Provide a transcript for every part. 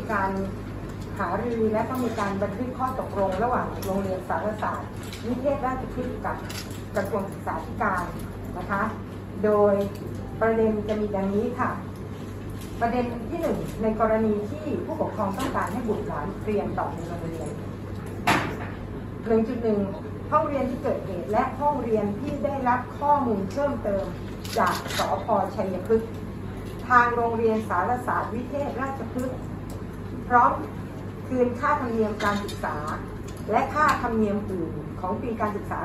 มีการหารือและก็มีการบันทึกข้อตกลง ระหว่างโรงเรียนสารศาสตร์นิเทศราชพฤกษ์กับกระทรวงศึกษาธิการนะคะ โดยประเด็นจะมีดังนี้ค่ะ ประเด็นที่หนึ่งในกรณีที่ผู้ปกครองต้องการให้บุตรหลานเรียนต่อในโรงเรียน 1.1 ห้องเรียนที่เกิดเหตุและห้องเรียนที่ได้รับข้อมูลเพิ่มเติมจากสพชัยพฤกษ์ทางโรงเรียนสารศาสตร์วิเทศราชพฤกษ์ พร้อมคืนค่าธรรมเนียมการศึกษา และค่าธรรมเนียมอื่นของปีการศึกษา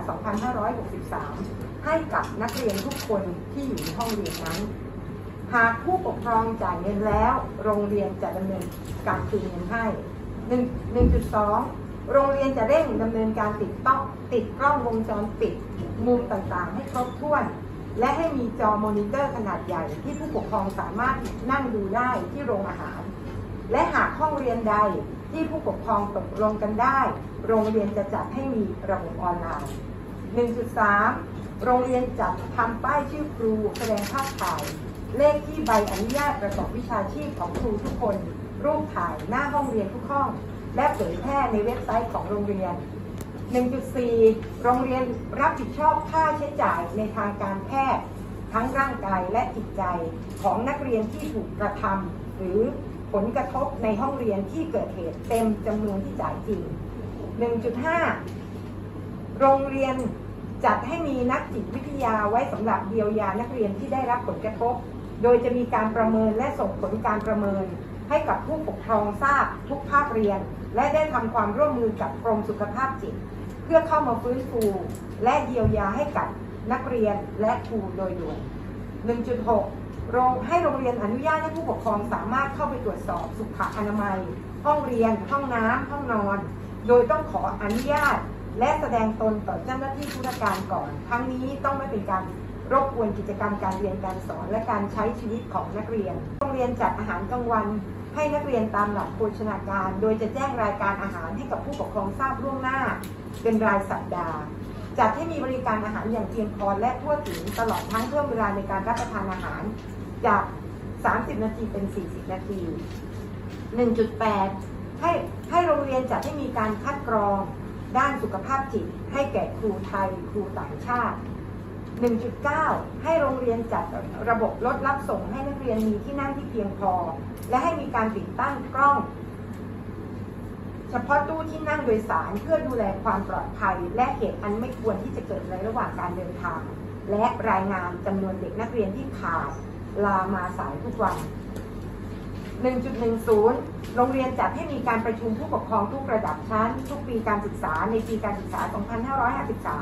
2563 ให้กับนักเรียนทุกคนที่อยู่ในห้องเรียนนั้น หากผู้ปกครองจ่ายเงินแล้ว โรงเรียนจะดำเนินการคืนเงินให้ 1.2 โรงเรียนจะเร่งดำเนินการติดต้องติดกล้องวงจรปิด มุมต่างๆ ให้ครบถ้วน และให้มีจอมอนิเตอร์ขนาดใหญ่ที่ผู้ปกครองสามารถนั่งดูได้ที่โรงอาหาร และหากห้องเรียนใดที่ผู้ปกครองตกลงกันได้ โรงเรียนจะจัดให้มีระบบออนไลน์ 1.3 โรงเรียนจัดทำป้ายชื่อครูแสดงภาพถ่าย เลขที่ใบอนุญาตประกอบวิชาชีพของครูทุกคน รูปถ่ายหน้าห้องเรียนทุกห้อง และเผยแพร่ในเว็บไซต์ของโรงเรียน 1.4 โรงเรียนรับผิดชอบค่าใช้จ่ายในทางการแพทย์ ทั้งร่างกายและจิตใจของนักเรียนที่ถูกกระทำหรือ ผลกระทบในห้องเรียนที่เกิดเหตุเต็มจำนวนที่จ่ายจริง 1.5 โรงเรียนจัดให้มีนักจิตวิทยาไว้สำหรับเยียวยานักเรียนที่ได้รับผลกระทบ โดยจะมีการประเมินและส่งผลการประเมิน ให้กับผู้ปกครองทราบทุกภาคเรียน และได้ทำความร่วมมือกับกรมสุขภาพจิต เพื่อเข้ามาฟื้นฟู และเยียวยาให้กับนักเรียนและครูโดยด่วน1.6 โรงให้โรงเรียนอนุญาตให้ผู้ปกครองสามารถเข้าไปตรวจสอบสุขอนามัย ห้องเรียน ห้องน้ำห้องนอน โดยต้องขออนุญาต และแสดงตนต่อเจ้าหน้าที่ธุรการก่อน ทั้งนี้ต้องไม่เป็นการรบกวนกิจกรรมการเรียนการสอนและการใช้ชีวิตของนักเรียน โรงเรียนจัดอาหารกลางวัน ให้นักเรียนตามหลักโภชนาการ โดยจะแจ้งรายการอาหารให้กับผู้ปกครองทราบล่วงหน้า เป็นรายสัปดาห์ จัดให้มีบริการอาหารอย่างเพียงพอและทั่วถึงตลอดทั้งเพิ่มเวลาในการรับประทานอาหาร จาก 30 นาทีเป็น 40 นาที 1.8 ให้ให้โรงเรียนจัดให้มีการคัดกรองด้านสุขภาพจิต ให้แก่ครูไทย ครูต่างชาติ 1.9 ให้โรงเรียนจัดระบบรถรับส่งให้นักเรียนมีที่นั่งที่เพียงพอ และให้มีการติดตั้งกล้อง เฉพาะตู้ที่นั่งโดยสารเพื่อดูแลความปลอดภัย และเหตุอันไม่ควรที่จะเกิดในระหว่างการเดินทาง และรายงานจำนวนเด็กนักเรียนที่ขาด ลามาสายทุกวัน 1.10 โรงเรียนจัดให้มีการประชุมผู้ปกครองทุกระดับชั้น ทุกปีการศึกษาในปีการศึกษา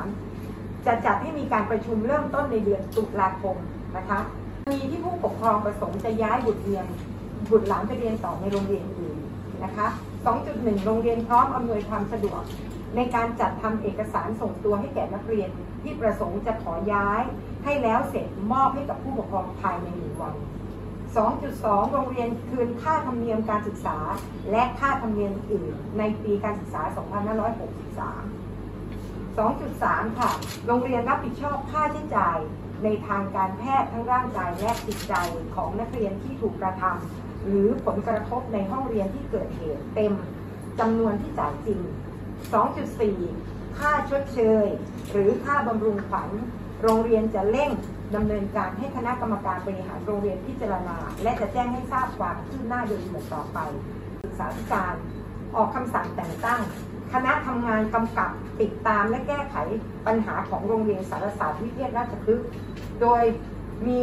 2553 จะจัดให้มีการประชุมเริ่มต้นในเดือนตุลาคมนะคะมีที่ผู้ปกครองประสงค์จะย้ายบุตรเรียนบุตรหลานไปเรียนต่อในโรงเรียนอื่นนะคะ 2.1 โรงเรียนพร้อมอำนวยความสะดวก ในการจัดทำเอกสารส่งตัวให้แก่นักเรียน ที่ประสงค์จะขอย้ายให้แล้วเสร็จมอบให้กับผู้ปกครองภายในหนึ่งวัน 2.2 โรงเรียนคืนค่าธรรมเนียมการศึกษา และค่าธรรมเนียมอื่นในปีการศึกษา 2563 2.3 ค่ะ โรงเรียนรับผิดชอบค่าใช้จ่ายในทางการแพทย์ทั้งร่างกายและจิตใจของนักเรียนที่ถูกกระทำหรือผลกระทบในห้องเรียนที่เกิดเหตุเต็มจำนวนที่จ่ายจริง 2.4 ค่าชดเชย หรือค่าบำรุงขวัญโรงเรียนจะเร่งดำเนินการให้คณะกรรมการบริหารโรงเรียนพิจารณา และจะแจ้งให้ทราบความคืบหน้าโดยด่วนต่อไปศึกษาธิการออกคำสั่งแต่งตั้ง คณะทำงานกำกับติดตามและแก้ไขปัญหาของโรงเรียนสารศาสตร์วิเทศราชพฤกษ์โดยมี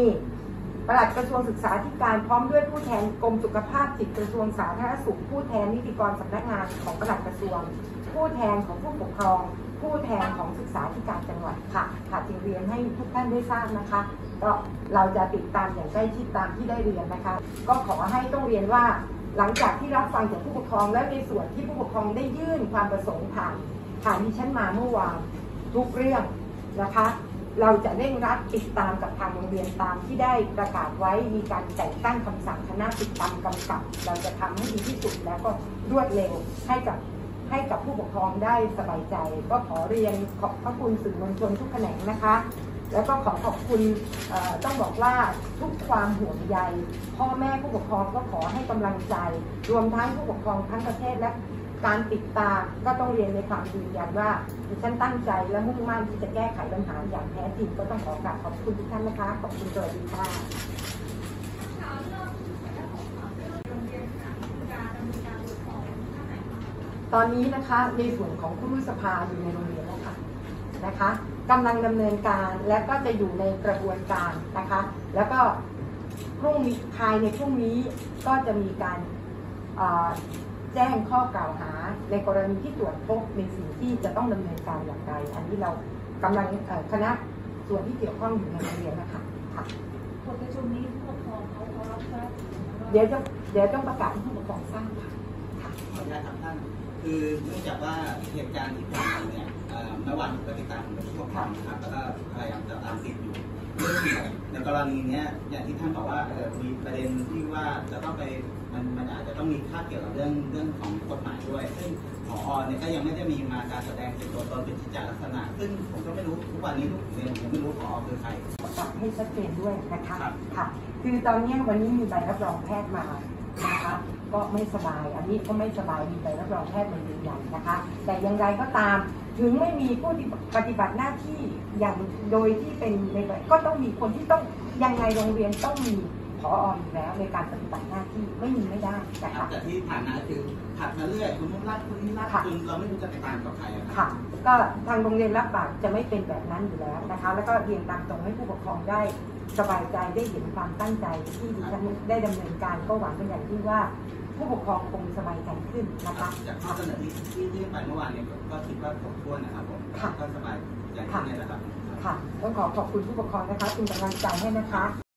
ปลัดกระทรวงศึกษาธิการพร้อมด้วยผู้แทนกรมสุขภาพจิตกระทรวงสาธารณสุขผู้แทนนิติกรสำนักงานของปลัดกระทรวง ผู้แทนของผู้ปกครอง ผู้แทนของศึกษาธิการจังหวัดค่ะค่ะจึงเรียนให้ทุกท่านได้ทราบนะคะก็เราจะติดตามอย่างใกล้ชิดตามที่ได้เรียนนะคะ ก็ขอให้ต้องเรียนว่าหลังจากที่รับฟังจากผู้ปกครองและในส่วนที่ผู้ปกครองได้ยื่นความประสงค์ผ่านผ่านดิฉันมาเมื่อวานทุกเรื่องนะคะ เราจะเร่งรัดติดตามกับทางโรงเรียนตามที่ได้ประกาศไว้มีการแต่งตั้งคำสั่งคณะติดตามกำกับ เราจะทำให้ดีที่สุดแล้วก็รวดเร็วให้กับ ให้กับผู้ปกครองได้สบายใจ ก็ขอเรียนขอบพระคุณสื่อมวลชนทุกแขนงนะคะ แล้วก็ขอขอบคุณต้องบอกว่าทุกความห่วงใย พ่อแม่ผู้ปกครองก็ขอให้กำลังใจ รวมทั้งผู้ปกครองทั้งประเทศและการติดตามก็ต้องเรียนในความยืนยันว่าดิฉันตั้งใจและมุ่งมั่นที่จะแก้ไขปัญหาอย่างแท้จริงก็ต้องขอกราบขอบคุณทุกท่านนะคะ ขอบคุณสวัสดีค่ะ ตอนนี้นะคะในส่วนของผู้รู้สภาอยู่ในโรงเรียนแล้วค่ะนะคะกำลังดำเนินการและก็จะอยู่ในกระบวนการนะคะ แล้วก็พรุ่งนี้ภายในพรุ่งนี้ก็จะมีการเอ่อแจ้งข้อกล่าวหาในกรณีที่ตรวจพบในสิ่งที่จะต้องดำเนินการอย่างไร อันนี้เรากำลังเอ่อคณะส่วนที่เกี่ยวข้องอยู่ในโรงเรียนนะคะค่ะบทประชุมนี้ผู้ปกครองเขาเขารับทราบเดี๋ยวจะเดี๋ยวต้องประกาศให้ผู้ปกครองทราบค่ะค่ะขออนุญาตครับท่าน คือเนื่องจากว่าเหตุการณ์ที่ผ่านมาเนี่ยเมื่อวานก็ติดตามผู้ปกครองนะครับแล้วก็พยายามจะตามติดอยู่ซึ่งในกรณีเนี้ยอย่างที่ท่านบอกว่ามีประเด็นที่ว่าจะต้องไปมันมันอาจจะต้องมีค่าเกี่ยวกับเรื่องเรื่องของกฎหมายด้วย ซึ่งผอเนี่ยก็ยังไม่ได้มีมาการแสดงเป็นตัวตนเป็นกิจจลักษณะ ซึ่งผมก็ไม่รู้ทุกวันนี้ลูกเรียนผมยังไม่รู้ผอคือใครประกาศให้ชัดเจนด้วยนะคะค่ะ คือตอนนี้วันนี้มีใบรับรองแพทย์มานะคะ ก็ไม่สบาย อันนี้ก็ไม่สบายมีใบรับรองแพทย์มายืนยันนะคะ แต่อย่างไรก็ตามถึงไม่มีผู้ที่ปฏิบัติหน้าที่อย่างโดยที่เป็นในใบก็ต้องมีคนที่ต้องยังไงโรงเรียนต้องมีพออยู่แล้วในการปฏิบัติหน้าที่ไม่มีไม่ได้นะครัคะบแต่ที่ผ่านมาคือผัดมาเรื่อยคุณนุ่นรัดคุณนี่รัดค่ะจนเราไม่รู้จะไปตามกับใครอะครับค่ะ ก็ทางโรงเรียนรับปากจะไม่เป็นแบบนั้นอยู่แล้วนะคะ แล้วก็เรียนตามตรงให้ผู้ปกครองได้สบายใจได้เห็นความตั้งใจที่ดิฉันได้ดำเนินการก็หวังเป็นอย่างยิ่งว่า ผู้ปกครองคงสบายใจขึ้นนะคะจากข้อเสนอที่ที่ยื่นไปเมื่อวานเนี่ยก็ก็คิดว่าครบถ้วนนะครับผมค่ะก็สบายใจขึ้นเนี่ยแหละครับค่ะต้องขอขอบคุณผู้ปกครองนะคะเป็นกำลังใจให้นะคะ